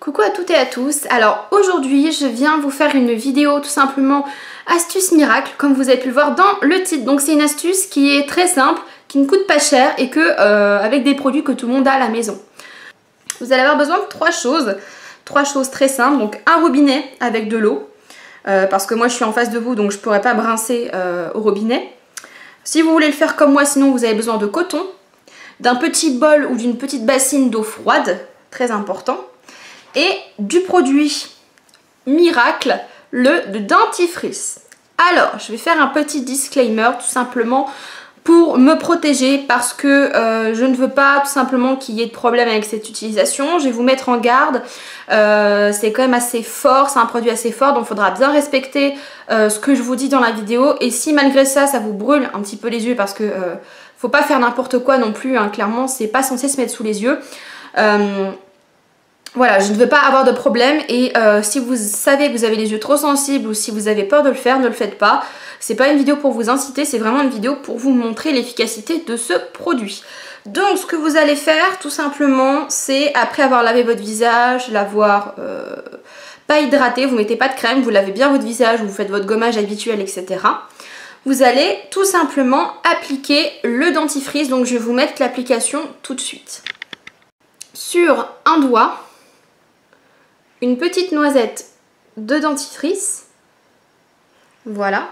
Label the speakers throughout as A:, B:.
A: Coucou à toutes et à tous, alors aujourd'hui je viens vous faire une vidéo tout simplement astuce miracle comme vous avez pu le voir dans le titre. Donc c'est une astuce qui est très simple, qui ne coûte pas cher et que euh, avec des produits que tout le monde a à la maison. Vous allez avoir besoin de trois choses, trois choses très simples, donc un robinet avec de l'eau, euh, parce que moi je suis en face de vous donc je pourrais pas brincer euh, au robinet. Si vous voulez le faire comme moi sinon vous avez besoin de coton, d'un petit bol ou d'une petite bassine d'eau froide, très important, et du produit miracle, le dentifrice. Alors, je vais faire un petit disclaimer tout simplement pour me protéger parce que euh, je ne veux pas tout simplement qu'il y ait de problème avec cette utilisation. Je vais vous mettre en garde. Euh, c'est quand même assez fort, c'est un produit assez fort donc il faudra bien respecter euh, ce que je vous dis dans la vidéo. Et si malgré ça, ça vous brûle un petit peu les yeux parce que faut pas faire n'importe quoi non plus, hein, clairement c'est pas censé se mettre sous les yeux. Voilà, je ne veux pas avoir de problème et euh, si vous savez que vous avez les yeux trop sensibles ou si vous avez peur de le faire, ne le faites pas. C'est pas une vidéo pour vous inciter, c'est vraiment une vidéo pour vous montrer l'efficacité de ce produit. Donc ce que vous allez faire tout simplement, c'est après avoir lavé votre visage, l'avoir euh, pas hydraté, vous mettez pas de crème, vous lavez bien votre visage, vous faites votre gommage habituel, etc. Vous allez tout simplement appliquer le dentifrice, donc je vais vous mettre l'application tout de suite. Sur un doigt, une petite noisette de dentifrice. Voilà.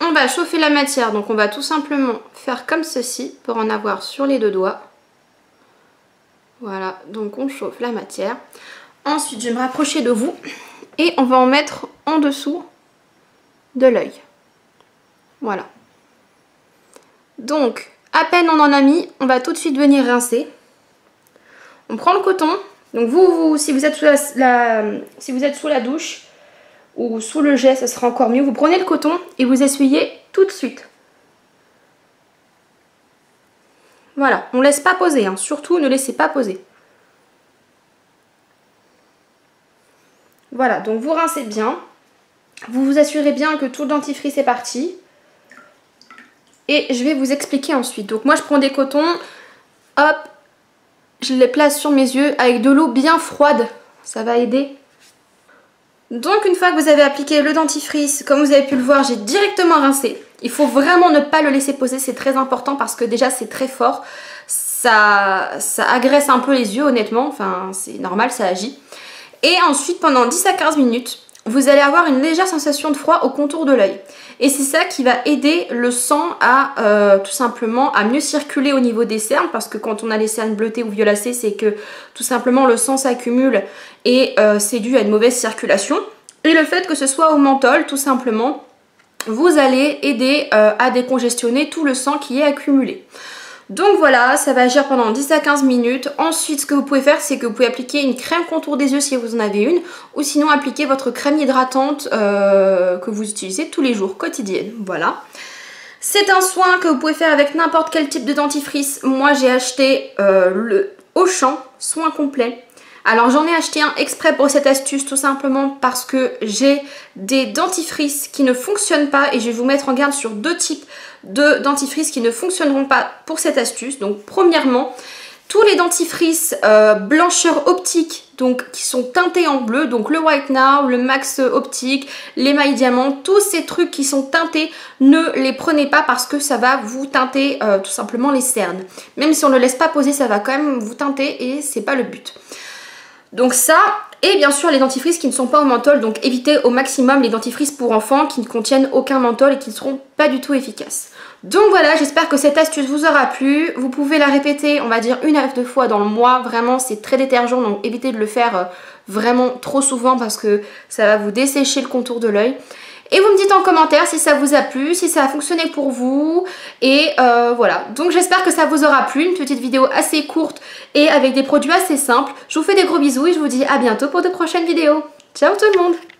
A: On va chauffer la matière, donc on va tout simplement faire comme ceci pour en avoir sur les deux doigts. Voilà, donc on chauffe la matière. Ensuite, je vais me rapprocher de vous et on va en mettre en dessous de l'œil. Voilà. Donc, à peine on en a mis, on va tout de suite venir rincer. On prend le coton. Donc vous, si, vous êtes sous la, douche ou sous le jet, ce sera encore mieux. Vous prenez le coton et vous essuyez tout de suite. Voilà, on ne laisse pas poser. Hein. Surtout, ne laissez pas poser. Voilà, donc vous rincez bien. Vous vous assurez bien que tout le dentifrice est parti. Et je vais vous expliquer ensuite. Donc moi, je prends des cotons. Hop, je les place sur mes yeux avec de l'eau bien froide. Ça va aider. Donc une fois que vous avez appliqué le dentifrice, comme vous avez pu le voir, j'ai directement rincé. Il faut vraiment ne pas le laisser poser, c'est très important parce que déjà c'est très fort. Ça, ça agresse un peu les yeux honnêtement, enfin c'est normal, ça agit. Et ensuite pendant 10 à 15 minutes, vous allez avoir une légère sensation de froid au contour de l'œil. Et c'est ça qui va aider le sang à euh, tout simplement à mieux circuler au niveau des cernes parce que quand on a les cernes bleutées ou violacées, c'est que tout simplement le sang s'accumule et euh, c'est dû à une mauvaise circulation. Et le fait que ce soit au menthol, tout simplement, vous allez aider euh, à décongestionner tout le sang qui est accumulé. Donc voilà, ça va agir pendant 10 à 15 minutes. Ensuite, ce que vous pouvez faire, c'est que vous pouvez appliquer une crème contour des yeux si vous en avez une. Ou sinon, appliquer votre crème hydratante euh, que vous utilisez tous les jours, quotidienne. Voilà. C'est un soin que vous pouvez faire avec n'importe quel type de dentifrice. Moi, j'ai acheté euh, le Auchan, soin complet. Alors j'en ai acheté un exprès pour cette astuce tout simplement parce que j'ai des dentifrices qui ne fonctionnent pas et je vais vous mettre en garde sur deux types de dentifrices qui ne fonctionneront pas pour cette astuce. Donc premièrement, tous les dentifrices euh, blancheur optique donc qui sont teintés en bleu, donc le White Now, le Max Optique, les mailles diamants, tous ces trucs qui sont teintés, ne les prenez pas parce que ça va vous teinter euh, tout simplement les cernes. Même si on ne le laisse pas poser, ça va quand même vous teinter et c'est pas le but. Donc ça, et bien sûr les dentifrices qui ne sont pas au menthol, donc évitez au maximum les dentifrices pour enfants qui ne contiennent aucun menthol et qui ne seront pas du tout efficaces. Donc voilà, j'espère que cette astuce vous aura plu. Vous pouvez la répéter, on va dire une à deux fois dans le mois. Vraiment, c'est très détergent, donc évitez de le faire euh, vraiment trop souvent parce que ça va vous dessécher le contour de l'œil. Et vous me dites en commentaire si ça vous a plu, si ça a fonctionné pour vous. Et euh, voilà, donc j'espère que ça vous aura plu. Une petite vidéo assez courte et avec des produits assez simples. Je vous fais des gros bisous et je vous dis à bientôt pour de prochaines vidéos. Ciao tout le monde